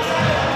Amen.